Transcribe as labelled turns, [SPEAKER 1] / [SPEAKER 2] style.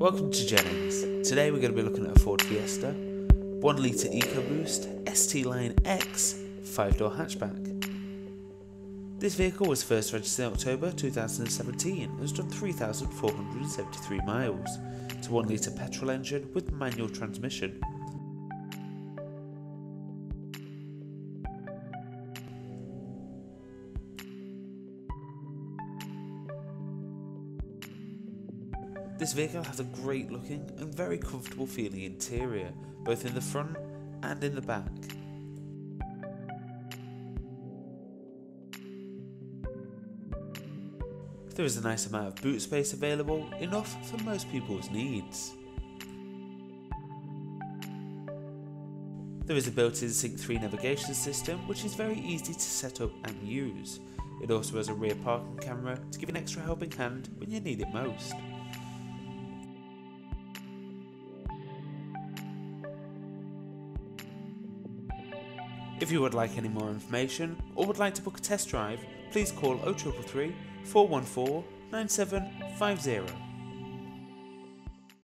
[SPEAKER 1] Welcome to Jennings. Today we're going to be looking at a Ford Fiesta, 1 litre EcoBoost ST Line X 5 door hatchback. This vehicle was first registered in October 2017 and has done 3,473 miles. It's a 1 litre petrol engine with manual transmission. This vehicle has a great looking and very comfortable feeling interior, both in the front and in the back. There is a nice amount of boot space available, enough for most people's needs. There is a built-in Sync 3 navigation system which is very easy to set up and use. It also has a rear parking camera to give an extra helping hand when you need it most. If you would like any more information or would like to book a test drive, please call 0333 414 9750.